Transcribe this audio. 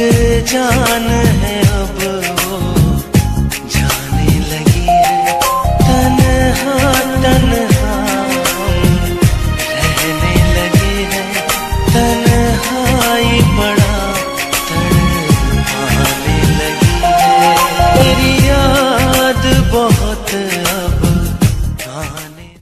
जान है अब वो। जाने लगी है तनहा तनहा। रहने लगे है तनहाई बड़ा तड़पाने लगी है। मेरी याद बहुत अब